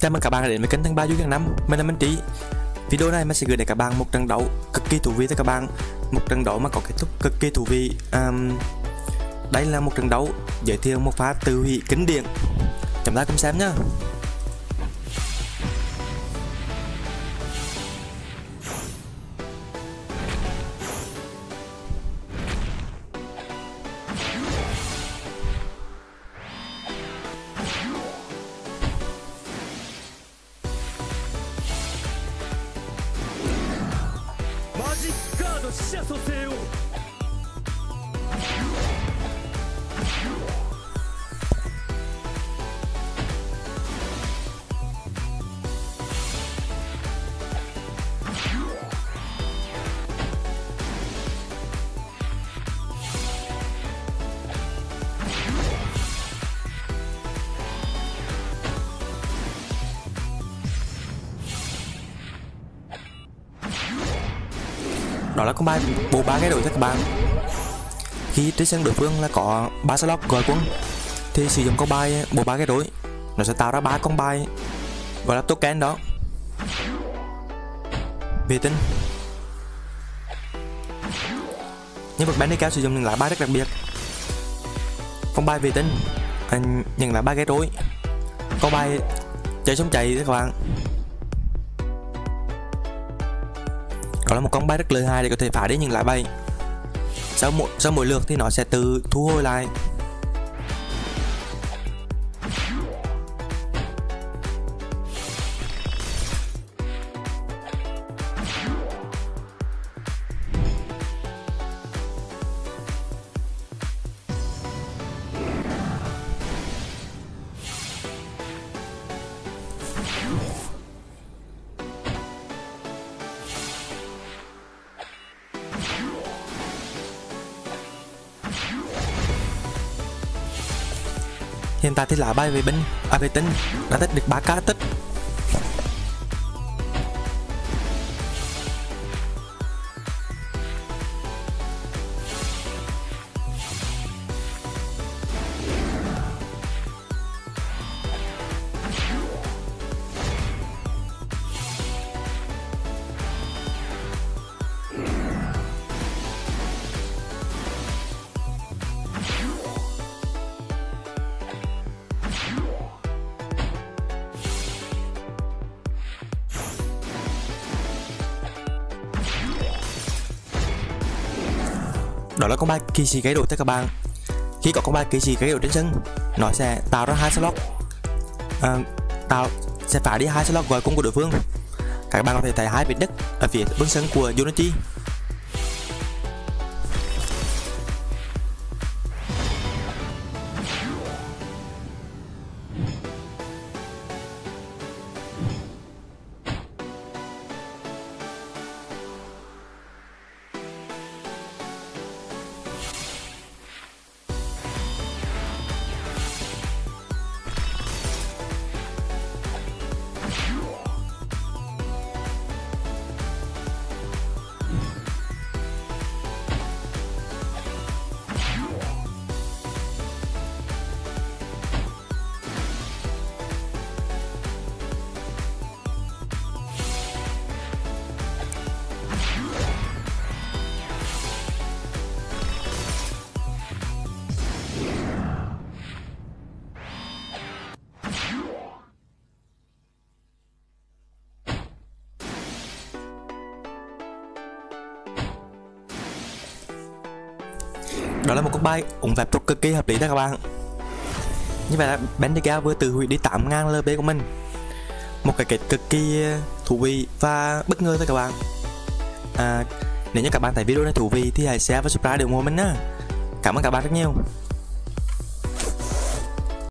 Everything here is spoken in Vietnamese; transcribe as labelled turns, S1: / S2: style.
S1: Chào mừng các bạn đã đến với kênh tháng Ba Du tháng Năm Mình là Minh Trí. Video này mình sẽ gửi đến các bạn một trận đấu cực kỳ thú vị tới các bạn. Một trận đấu mà có kết thúc cực kỳ thú vị. Um, Đây là một trận đấu giới thiệu một pha tự hủy kinh điển. Chúng ta cùng xem nhé
S2: 死者蘇生を
S1: đó là combat bộ ba cái đội cho các bạn. Khi trên sân đối phương là có ba slot gọi quân, thì sử dụng con bài bộ ba cái đối nó sẽ tạo ra ba con bài, gọi là token đó. Vệ tinh. Nhân vật Benny cao sử dụng những lá bài rất đặc biệt. Con bài vệ tinh anh nhận lại ba cái rối. Bài chạy sống chạy các bạn. Đó là một con bay rất lợi hại để có thể phá đi những lá bay. Sau mỗi sau mỗi lượt thì nó sẽ tự thu hồi lại. Hiện tại thì lá bài về binh, à về tinh đã tích được 3k tích. Đó là con bài kỳ sĩ gáy độ cho các bạn. Khi có con bài kỳ sĩ gáy độ trên sân nó sẽ tạo ra hai slot. À, tạo sẽ phá đi hai slot gọi cung của đối phương. Các bạn có thể thấy hai vết đất ở phía bên sân của Unity. Đó là một con bay ủng vẹp thuộc cực kỳ hợp lý đó các bạn. Như vậy là Bendiga vừa tự hủy đi 8.000 LP của mình. Một cái kết cực kỳ ờ, thú vị và bất ngờ thôi các bạn. À, nếu như các bạn thấy video này thú vị thì hãy share và subscribe để ủng hộ mình nhé cảm ơn các bạn rất nhiều.